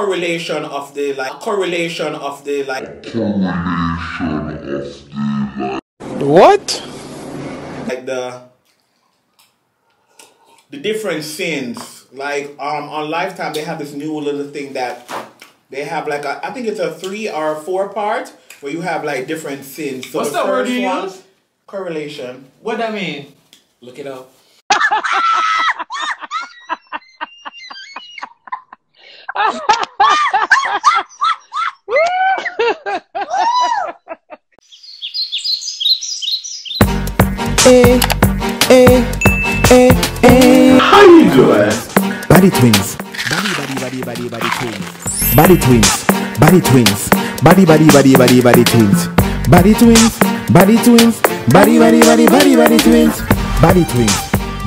correlation of the like a correlation of the like What? like the the different sins. Like um on Lifetime they have this new little thing that they have like a, I think it's a three or four part where you have like different sins. So What's the word you one- use? Correlation. What that mean? Look it up. Eh, eh, eh, eh. How you doing? Baddie twins. Baddie, baddie, baddie, baddie, baddie twins. Baddie twins. Baddie twins. Baddie, baddie, baddie, baddie, baddie twins. Baddie twins. Baddie twins. Baddie, baddie, baddie, baddie, baddie twins. Baddie twins.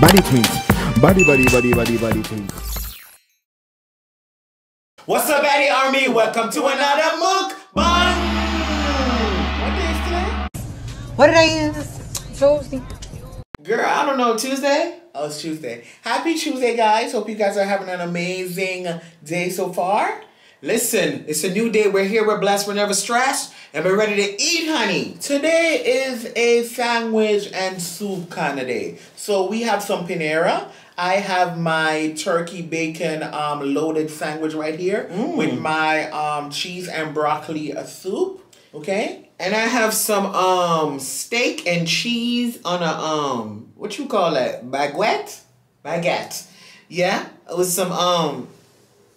Baddie twins. Baddie, baddie, baddie, baddie, baddie twins. What's up, Addy Army? Welcome to another mukbang. What day is today? What did I use? Tuesday. Girl, I don't know. Tuesday? Oh, it's Tuesday. Happy Tuesday, guys. Hope you guys are having an amazing day so far. Listen, it's a new day. We're here. We're blessed. We're never stressed. And we're ready to eat, honey. Today is a sandwich and soup kind of day. So we have some Panera. I have my turkey bacon um, loaded sandwich right here with my um, cheese and broccoli soup. Okay? And I have some um steak and cheese on a um what you call that? Baguette? Baguette. Yeah? It was some um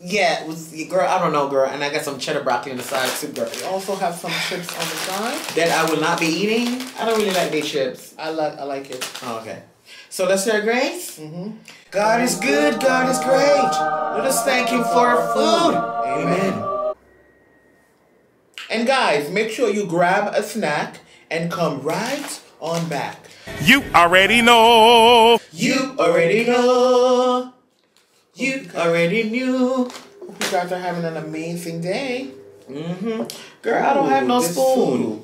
yeah, it was girl, I don't know, girl. And I got some cheddar broccoli on the side too, girl. We also have some chips on the side that I will not be eating. I don't really like these chips. I like I like it. Oh, okay. So let's share grace. Mm-hmm. God is good, God is great. Let us thank him for our food. Amen. And guys, make sure you grab a snack and come right on back. You already know. You already know. You already knew. Hope you guys are having an amazing day. Mm-hmm. Girl, I don't have no this spoon.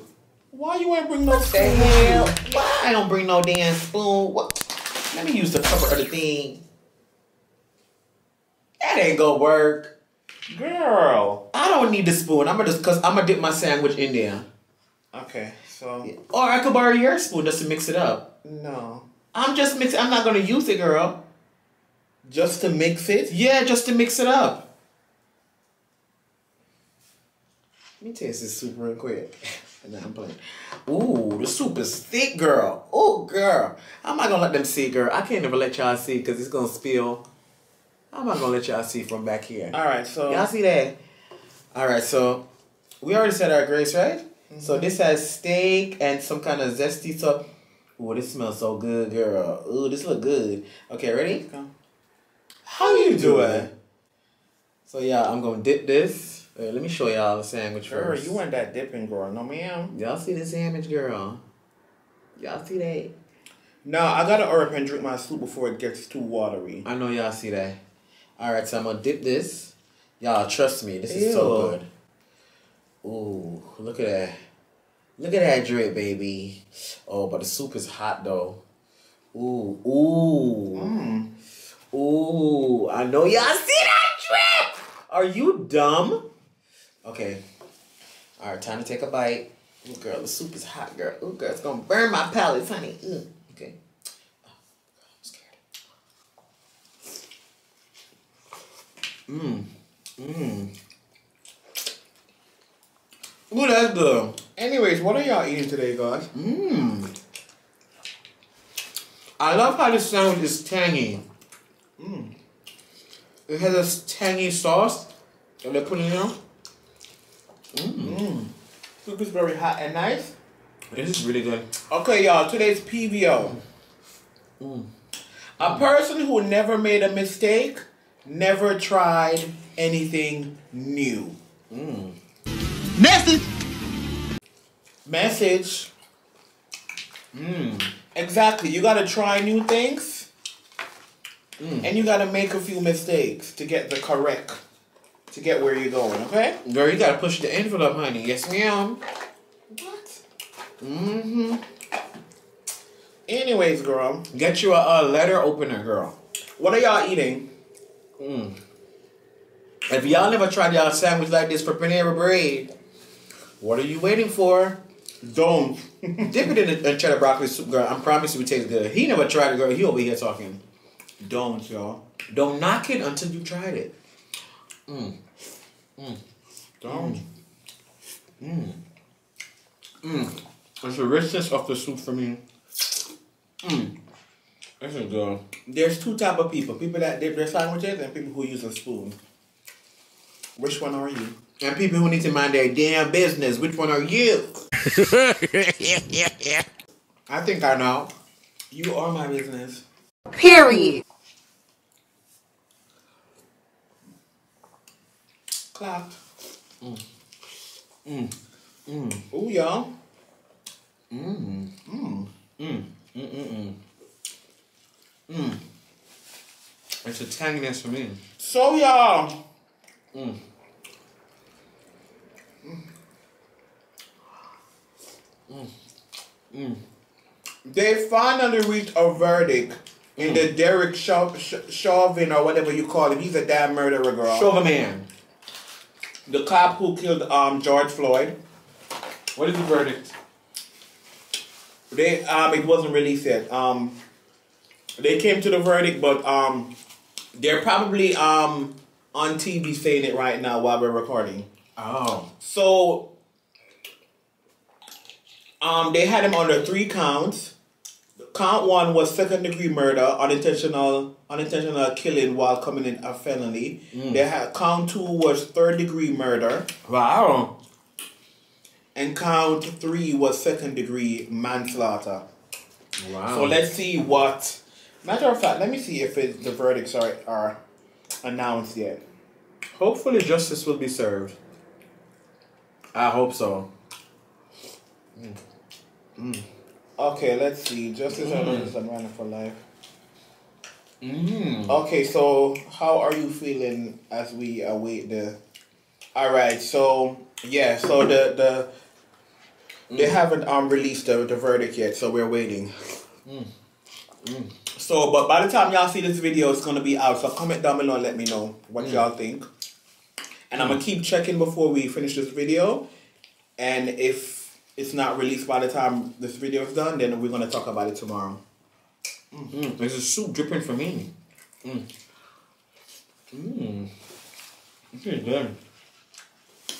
Why you ain't bring no spoon? The hell? Why I don't bring no damn spoon? What? Let me use the cover of the thing. That ain't gonna work. Girl. Don't need the spoon. I'm gonna just cause I'm gonna dip my sandwich in there. Okay, so Or I could borrow your spoon just to mix it up. no. I'm just mixing. I'm not gonna use it, girl. Just to mix it? Yeah, just to mix it up. Let me taste this soup real quick. And then I'm playing. Ooh, the soup is thick, girl. Oh, girl. How am I gonna let them see, girl? I can't never let y'all see because it's gonna spill. How am I gonna let y'all see from back here? Alright, so Y'all see that? All right, so we already said our grace, right? So this has steak and some kind of zesty stuff. Ooh, this smells so good, girl. Ooh, this look good. Okay, ready? Go. How you doing? So yeah, I'm gonna dip this. Uh, let me show y'all the sandwich Girl, first. you want that dipping girl, no ma'am. y'all see the sandwich, girl? Y'all see that? No, I gotta hurry up and drink my soup before it gets too watery. I know y'all see that. All right, so I'm gonna dip this. Y'all trust me, this is so good. Ooh, look at that. Look at that drip, baby. Oh, but the soup is hot though. Ooh, ooh, Mm. ooh. I know y'all see that drip. Are you dumb? Okay. All right, time to take a bite. Ooh, girl, the soup is hot, girl. Ooh, girl, it's gonna burn my palate, honey. Ooh, okay. Oh, I'm scared. Mmm. Mmm. Ooh, that's good. Anyways, what are y'all eating today, guys? Mmm. I love how this sandwich is tangy. Mmm. It has this tangy sauce that they put in. Mmm. Soup is very hot and nice. This is really good. Okay, y'all, today's PVO. Mmm. A person who never made a mistake, never tried anything new. Message. Message. Mm. Exactly. You gotta try new things. And you gotta make a few mistakes to get the correct, to get where you're going, okay? Girl, you gotta push the envelope, honey. Yes, ma'am. What? Mm-hmm. Anyways, girl, Get you a, a letter opener, girl. what are y'all eating? Mm. If y'all never tried y'all sandwich like this for Panera Bread, what are you waiting for? Don't. Dip it in the in cheddar broccoli soup, girl. I promise you it tastes good. He never tried it, girl. He over here talking. Don't, y'all. Don't knock it until you tried it. Mmm. Mmm. Don't. Mm. Mm. It's the richness of the soup for me. Mmm. This is good. There's two type of people: people that dip their sandwiches and people who use a spoon. Which one are you? And people who need to mind their damn business. Which one are you? I think I know. You are my business. Period. Clap. Mm. Mm. Mm. Ooh, y'all. It's a tanginess for me. So, y'all. They finally reached a verdict in the Derek Chauvin Ch- Chauvin or whatever you call him. He's a damn murderer, girl. Show the man. the cop who killed um George Floyd. What is the verdict? They um it wasn't released yet. Um they came to the verdict, but um they're probably um on TV saying it right now while we're recording. Oh. So um they had him under three counts. Count one was second degree murder, unintentional unintentional killing while committing a felony. They had count two was third degree murder. Wow. And count three was second degree manslaughter. Wow. So let's see what. Matter of fact, let me see if it, the verdicts are are announced yet. Hopefully justice will be served. I hope so. Okay, let's see. Justice mm. and running for life. Mm. Okay, so how are you feeling as we await the? All right, so yeah, so the the they haven't um released the, the verdict yet, so we're waiting. So, but by the time y'all see this video, it's gonna be out. So comment down below and let me know what y'all think. And I'm gonna keep checking before we finish this video. And if it's not released by the time this video is done, then we're gonna talk about it tomorrow. Mm-hmm. There's a soup dripping for me. Mm. Mm. This is good.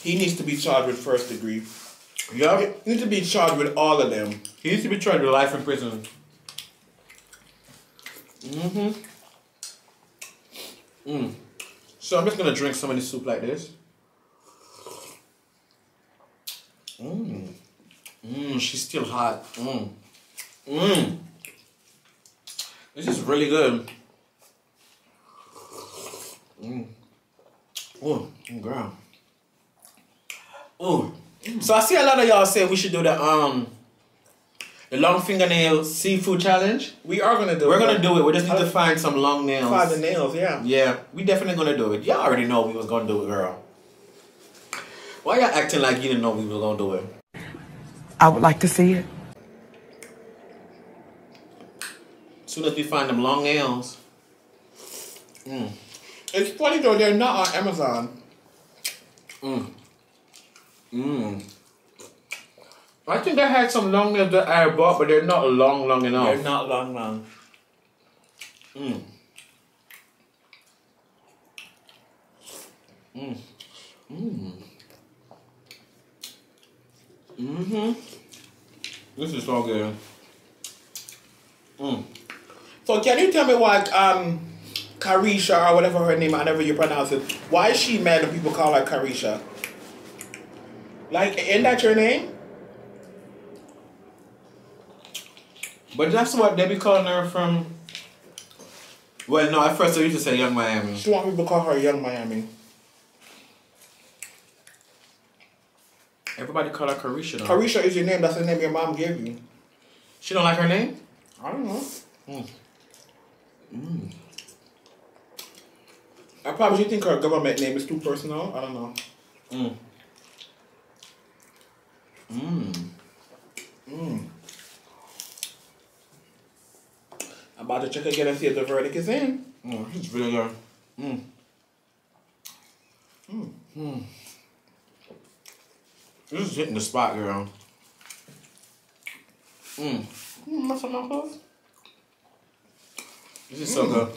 He needs to be charged with first degree. Yeah. He needs to be charged with all of them. He needs to be charged with life in prison. Mm-hmm. Mm. So I'm just gonna drink some of this soup like this. Mmm. Mmm, she's still hot. Mmm. Mmm. This is really good. Mmm. Oh, girl. Oh. So I see a lot of y'all say we should do the um the long fingernail seafood challenge. We are gonna do it. We're it. gonna do it. We just need to find some long nails. Find the nails, yeah. Yeah, we definitely gonna do it. Y'all already know we was gonna do it, girl. Why y'all acting like you didn't know we was gonna do it? I would like to see it. As soon as we find them long nails. Mm. It's funny though, they're not on Amazon. Mm. Mm. I think I had some long nails that I bought, but they're not long, long enough. They're not long, long. Mm. Mm. Mm. Mm-hmm. This is so good. Mm. So can you tell me why um Caresha or whatever her name, however you pronounce it, why is she mad when people call her Caresha? Like, isn't that your name? But that's what they be calling her from. Well, no, at first they used to say Yung Miami. She want people to call her Yung Miami. Everybody call her Caresha. Though. Caresha is your name. That's the name your mom gave you. She don't like her name? I don't know. Mm. I probably think her government name is too personal. I don't know. Mm. Mm. Mm. I'm about to check again and see if the verdict is in. Mm, it's really good. Mm. This is hitting the spot, girl. Mmm. Mm, that's enough. This is so good.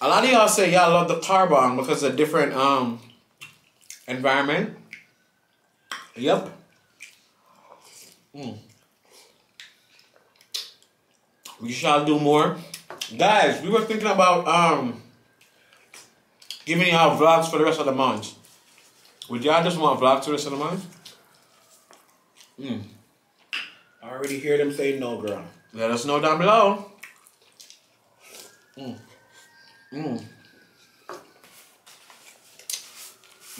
A lot of y'all say y'all love the carbon because of different um environment. Yep. Mm. We shall do more. Guys, we were thinking about um giving y'all vlogs for the rest of the month. Would y'all just want vlogs for the rest of the month? I already hear them say no, girl. Let us know down below. Mm. Mm.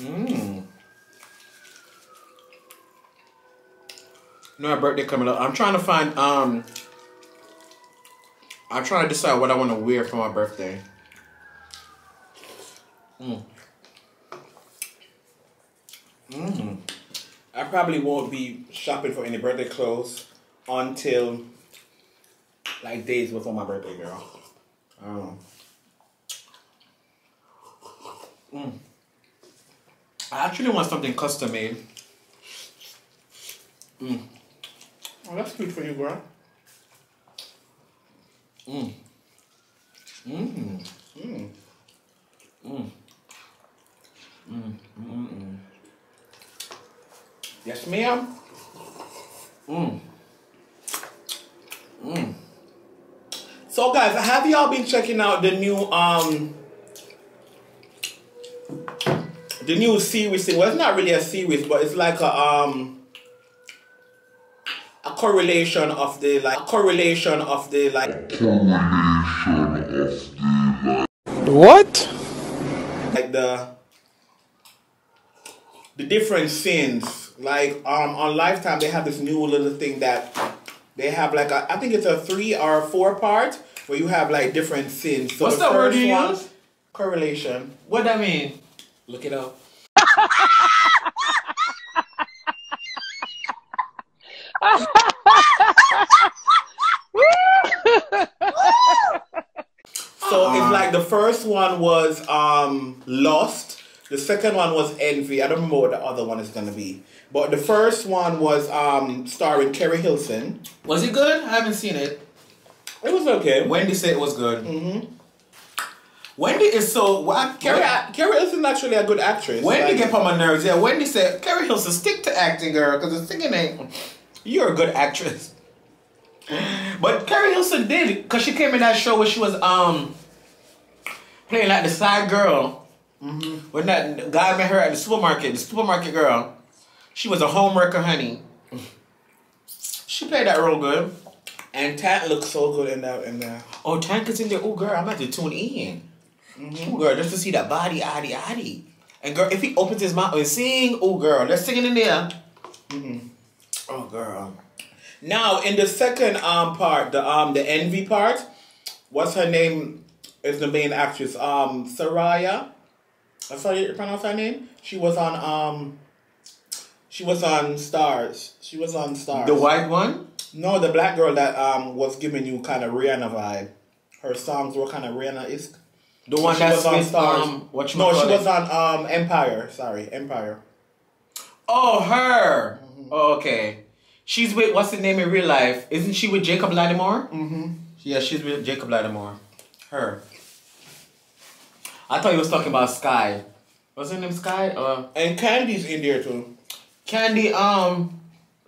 Mm. No, my birthday coming up. I'm trying to find um. I'm trying to decide what I want to wear for my birthday. Mm. Mm. I probably won't be shopping for any birthday clothes until like days before my birthday, girl. Don't know. I actually want something custom made. Oh, that's cute for you, girl. Mm. Mm. Mm. Mm. Mm. Mm. Yes, ma'am. Mm. Mm. So, guys, have y'all been checking out the new um the new series thing? Well, it's not really a series, but it's like a um correlation of the like correlation of the like What? like the the different sins. Like um on Lifetime they have this new little thing that they have like a, I think it's a three or four part where you have like different sins. So What's the that word first you use? Correlation. What that mean? Look it up. so it's like the first one was um Lust. The second one was Envy. I don't remember what the other one is gonna be. But the first one was um starring Keri Hilson. Was it good? I haven't seen it. It was okay. Wendy said it was good. Mm-hmm. Wendy is so. Well, Keri, Keri, Keri Hilson actually a good actress. Wendy Like, get on my nerves. Yeah, Wendy said, Keri Hilson, stick to acting, girl, because the singing ain't. You're a good actress. But Keri Hilson did, because she came in that show where she was um playing like the side girl. When that guy met her at the supermarket, the supermarket girl. She was a homewrecker, honey. She played that role good. and Tat looks so good in that in that. Oh, Tank is in there. Oh, girl, I'm about to tune in. Oh, girl, just to see that body, addy, addy. And girl, if he opens his mouth and sing, oh, girl, they're singing in there. Oh, girl. Now in the second um part, the um the envy part, what's her name? Is the main actress um Serayah? That's how you pronounce her name. She was on um. She was on Stars. She was on Stars. The white one? No, the black girl that um was giving you kind of Rihanna vibe. Her songs were kind of Rihanna isk. The one She that's was on with, Stars. um, what you no, she it? was on um Empire. Sorry, Empire. Oh, her. Oh, okay. She's with, what's the name in real life? Isn't she with Jacob Latimore? Mm-hmm. Yeah, she's with Jacob Latimore. Her. I thought you was talking about Sky. What's her name, Sky? Uh, And Kandi's in there too. Kandi, um,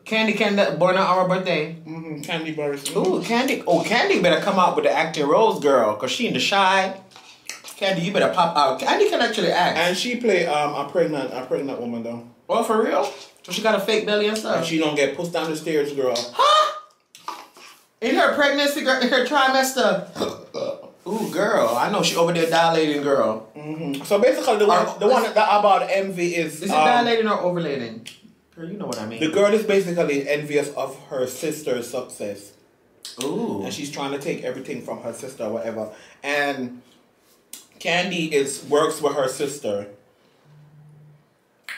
Kandi, Kandi, born on our birthday. Mm-hmm. Candy bars. Ooh, Kandi. Oh, Kandi better come out with the acting roles, girl, because she in the shy. Kandi, you better pop out. Kandi can actually act. And she play um a pregnant a pregnant woman though. oh, for real? So she got a fake belly and And stuff. she don't get pushed down the stairs, girl. Huh? In her pregnancy, girl, in her trimester. Ooh, girl. I know she over there dilating, girl. So basically, the one the one that about envy is Is it um, dilating or overlating? Girl, you know what I mean. the girl is basically envious of her sister's success, Ooh. and she's trying to take everything from her sister, or whatever. And Kandi is works with her sister.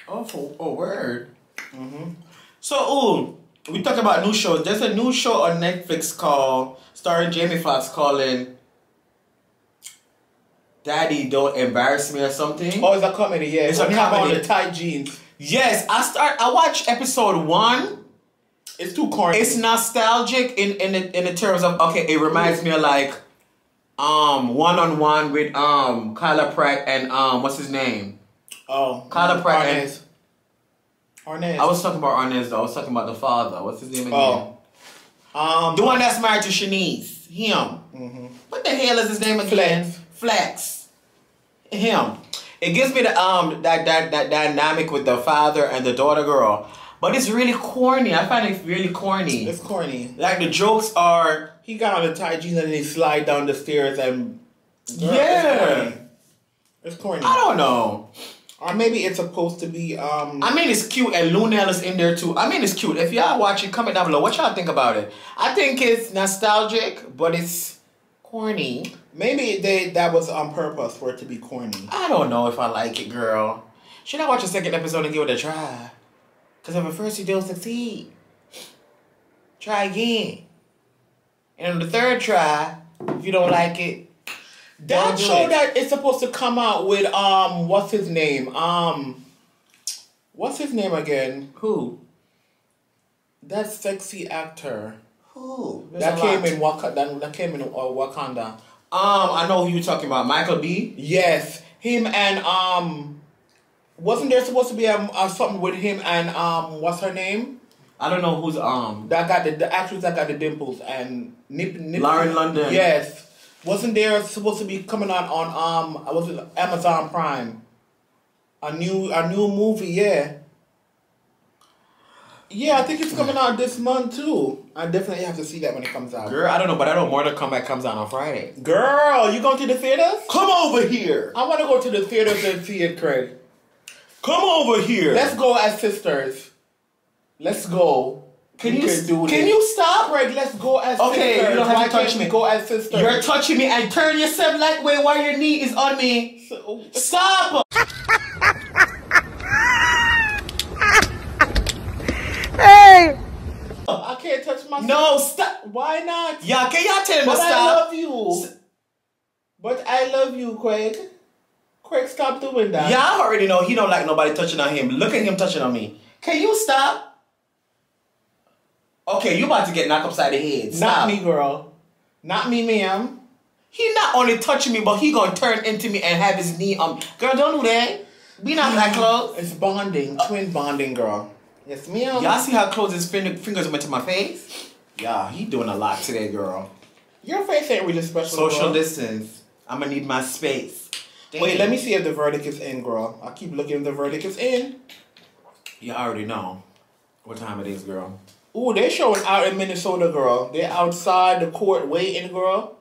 Oh, for, oh, word. So, ooh, we talk about new shows. There's a new show on Netflix called, starring Jamie Foxx, calling Daddy, don't embarrass me or something. Oh, it's a comedy. Yeah, It's When a comedy. the tight jeans. Yes, I start. I watch episode one. It's too corny. It's nostalgic in in the, in the terms of okay. It reminds me of like um one on one with um Kyla Pratt and um what's his name? oh, Kyla Pratt and- Arnaz. Arnaz. I was talking about Arnez though. I was talking about the father. What's his name again? Oh. Um. The one that's married to Shanice. Him. Mm-hmm. What the hell is his name again? Flex. Flex. Him. It gives me the um that that that dynamic with the father and the daughter girl. But it's really corny. I find it really corny. It's corny. like the jokes are He got on the tight jeans and he slide down the stairs and. Girl, Yeah. It's corny. It's corny. I don't know. Or maybe it's supposed to be um. I mean, it's cute, and Lunel is in there too. I mean, it's cute. If y'all watch it, comment down below. What y'all think about it? I think it's nostalgic, but it's corny. maybe they that was on purpose for it to be corny. I don't know if I like it, girl. Should I watch a second episode and give it a try? Because if at first you don't succeed, try again. And on the third try, if you don't like it, That show it. that it's supposed to come out with um what's his name um what's his name again Who? that sexy actor Who? There's that came lot. in Wakanda that, that came in uh, Wakanda Um, I know who you're talking about. Michael B. yes him and um wasn't there supposed to be a, a something with him and um what's her name I don't know who's um. that got the, the actress that got the dimples and Nip, Nip Lauren London. yes wasn't there supposed to be coming on on um was it Amazon Prime a new a new movie yeah yeah I think it's coming out this month too I definitely have to see that when it comes out Girl, I don't know, but I know Mortal Kombat comes out on Friday. girl you going to the theaters Come over here. I want to go to the theaters and see it Craig Come over here. let's go as sisters let's go Can you can do can you stop? Craig let's go as sisters. Okay, sisters You don't have Why to touch me. Go as sisters. You're touching me and turn yourself like way while your knee is on me. So- Stop. Hey! I can't touch my No, stop. Why not? Yeah, can y'all tell him to But I love you. But I love you, Craig. Craig, stop doing that. Yeah, I already know he don't like nobody touching on him. Look at him touching on me. Can you stop? Okay, you about to get knocked upside the head. Not me, girl. Not me, ma'am. He not only touching me, but he gonna turn into me and have his knee on. Girl, don't do that. We not that close. It's bonding, twin bonding, girl. Yes, ma'am. Y'all see how close his finger, fingers went to my face? Yeah, he doing a lot today, girl. Your face ain't really special. Social girl. distance. I'm gonna need my space. Wait, let me see if the verdict is in, girl. I keep looking if the verdict is in. You already know what time it is, girl. Ooh, they're showing out in Minnesota, girl. They're outside the court waiting, girl.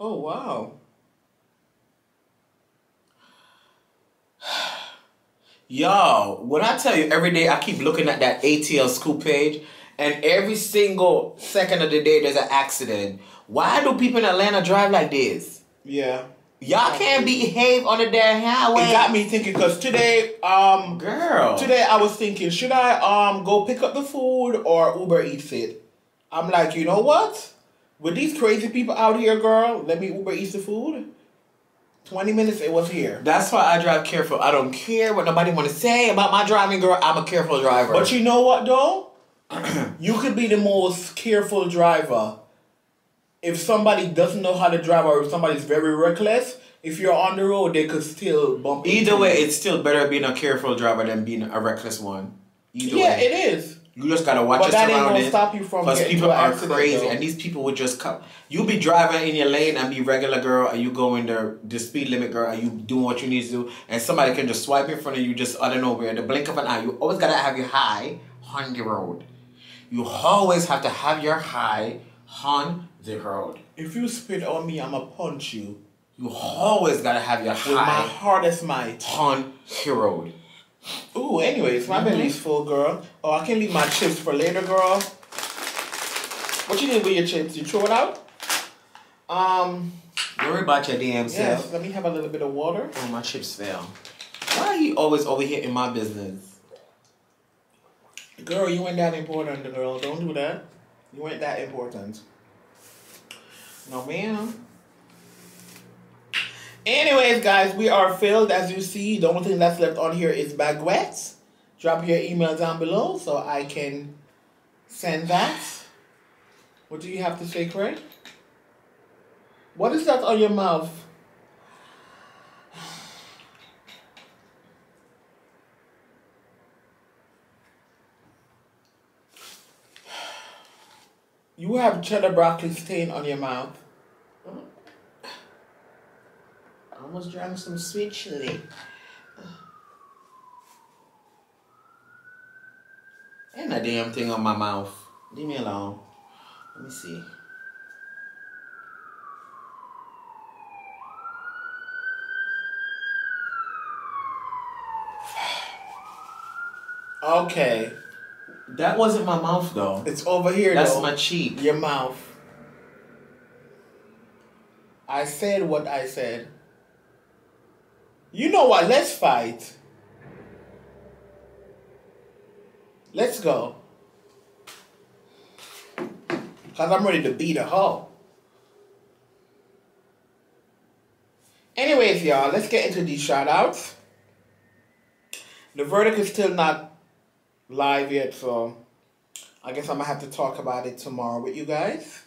Oh, wow. Yo, when I tell you every day I keep looking at that ATL scoop page, and every single second of the day there's an accident. Why do people in Atlanta drive like this? Yeah. Y'all can't behave on the damn highway. It got me thinking because today, um, girl. Today I was thinking, should I um go pick up the food or Uber Eats it? I'm like, you know what? With these crazy people out here, girl, let me Uber Eats the food. Twenty minutes, it was here. That's why I drive careful. I don't care what nobody want to say about my driving, girl. I'm a careful driver. But you know what though? you could be the most careful driver. If somebody doesn't know how to drive or if somebody's very reckless, if you're on the road, they could still bump Either way, you. it's still better being a careful driver than being a reckless one. Either yeah, way. it is. You just gotta watch But your that ain't gonna surroundings. stop you from Because people are crazy, though. and these people would just come. You be driving in your lane and be regular girl, and you go in the the speed limit girl, and you doing what you need to do, and somebody can just swipe in front of you just out of nowhere, In the blink of an eye. You always gotta have your high on the road. You always have to have your high on the road. If you spit on me, I'ma punch you You always gotta have your with my high hardest might. on the road. Ooh, anyways, Mm-hmm. my belly's full, girl. Oh, I can leave my chips for later, girl. What you did with your chips? You throw it out? Um, Worry about your damn yes. self. Let me have a little bit of water. Oh, my chips fell. Why are you always over here in my business? Girl, you ain't that important, girl. Don't do that. You ain't that important. No, ma'am. Anyways, guys, we are filled as you see. The only thing that's left on here is baguettes. Drop your email down below so I can send that. What do you have to say, Craig? What is that on your mouth? You have cheddar broccoli stain on your mouth. I almost drank some sweet chili. Ain't a damn thing on my mouth. Leave me alone. Let me see. Okay. That wasn't my mouth though. It's over here That's though. my cheek. Your mouth. I said what I said. You know what? Let's fight. Let's go. Because I'm ready to beat a hoe. Anyways, y'all, let's get into these shout outs. The verdict is still not live yet, so I guess I'm gonna have to talk about it tomorrow with you guys.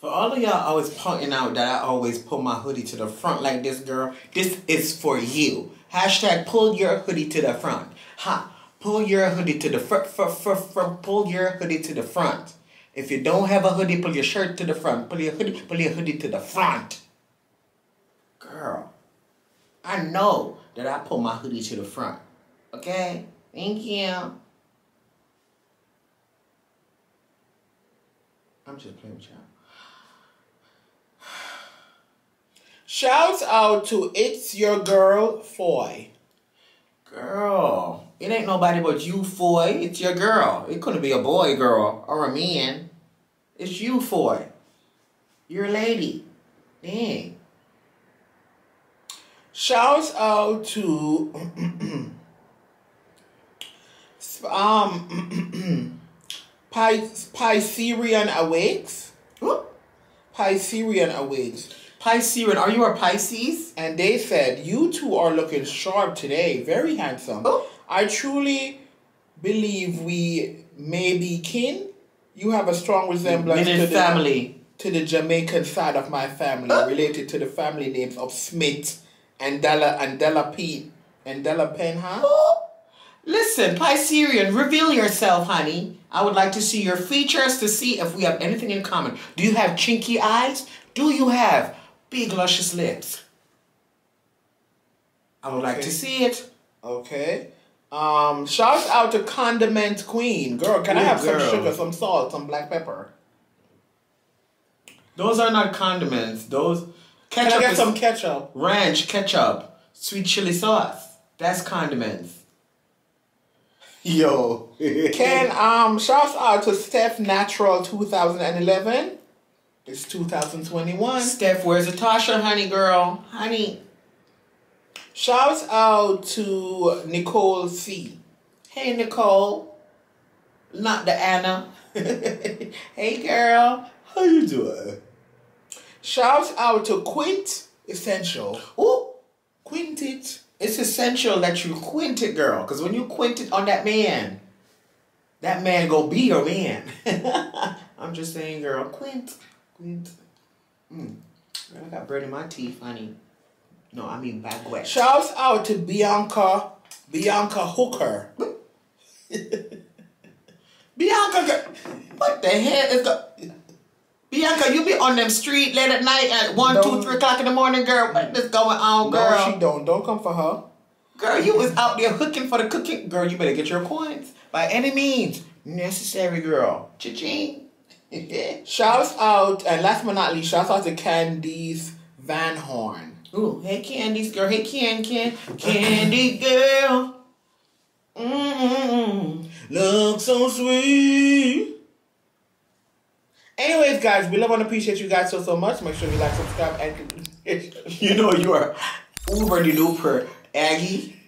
For all of y'all always pointing out that I always pull my hoodie to the front like this, girl, this is for you. Hashtag pull your hoodie to the front. Ha! Pull your hoodie to the front, front, front, front, pull your hoodie to the front. If you don't have a hoodie, pull your shirt to the front. Pull your hoodie, pull your hoodie to the front. Girl, I know that I pull my hoodie to the front. Okay? Thank you. I'm just playing with y'all. Shouts out to It's Your Girl Foy. Girl, it ain't nobody but you, Foy. It's your girl. It couldn't be a boy, girl, or a man. It's you, Foy. You're a lady. Dang. Shouts out to um Pi- Piscerian Awakes. Piscerian Awakes. Piscean, are you a Pisces? And they said, You two are looking sharp today, very handsome. Oh. I truly believe we may be kin. You have a strong resemblance Meaning to the, family. to the Jamaican side of my family, oh. related to the family names of Smith and Della and Della Pete and Della Penn, huh? Oh. Listen, Piscean, reveal yourself, honey. I would like to see your features to see if we have anything in common. Do you have chinky eyes? Do you have big luscious lips? I would like to see it. Okay. Um, shouts out to Condiment Queen. Girl, can I have girl. some sugar, some salt, some black pepper? Those are not condiments. Those Can I get some ketchup? ranch, ketchup, sweet chili sauce. That's condiments. Yo. Can um shouts out to Steph Natural 2011. It's 2021. Steph, where's Natasha, honey girl? Honey. Shouts out to Nicole C. Hey Nicole. Not the Anna. hey girl. How you doing? Shouts out to Quint Essential. Ooh, quint it. It's essential that you quint it, girl. Because when you quint it on that man, that man go be your man. I'm just saying, girl. Quint. Quint. Mm. I got bread in my teeth, honey. No, I mean baguette. Shouts out to Bianca Bianca Hooker. Bianca, girl. What the hell is go- Bianca, you be on them street late at night at one, two, Don't- three o'clock in the morning, girl. What is going on, girl? No, she don't. Don't come for her. Girl, you was out there hooking for the cooking. Girl, you better get your coins by any means necessary, girl. Cha-ching. Shouts out, and last but not least, shouts out to Candice Van Horn. Ooh, hey Candy's girl. Hey Can Can Candy girl. Mm-mm. Look so sweet. Anyways, guys, we love and appreciate you guys so so much. Make sure you like, subscribe, and You know you are uber the duper Aggie.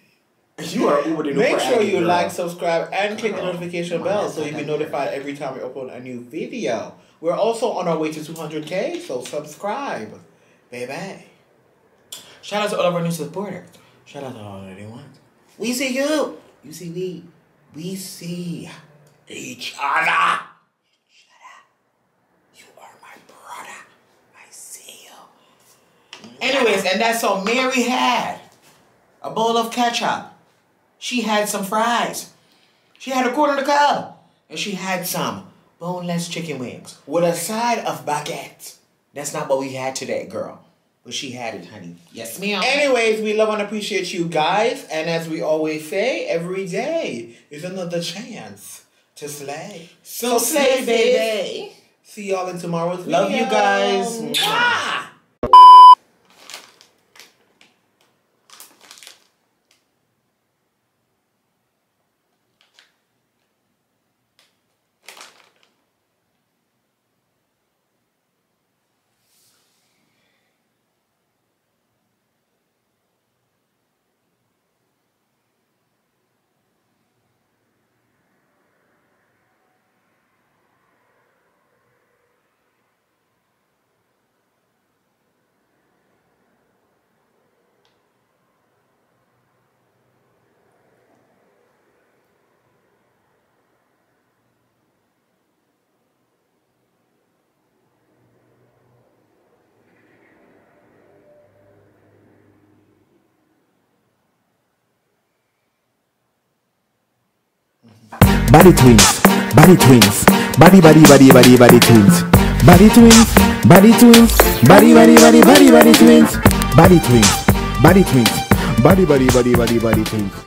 You are the Make sure you girl. like, subscribe, and click the notification bell so you'll be notified every time we upload a new video. We're also on our way to 200k, so subscribe, baby. Shout out to all of our new supporters. Shout out to all of the ones. We see you. You see we. We see each other. Each other. You are my brother. I see you. Anyways, and that's all Mary had. A bowl of ketchup. She had some fries. She had a quarter of a cup. And she had some boneless chicken wings with a side of baguette. That's not what we had today, girl. But she had it, honey. Yes, ma'am. Anyways, we love and appreciate you guys, and as we always say, every day is another chance to slay. so slay, baby. See y'all in tomorrow's Love video. you guys. Mwah. Baddie twins, baddie twins, baddie baddie baddie baddie baddie twins, baddie twins, baddie twins, baddie baddie baddie baddie baddie twins, baddie twins, baddie twins, baddie baddie baddie baddie baddie twins.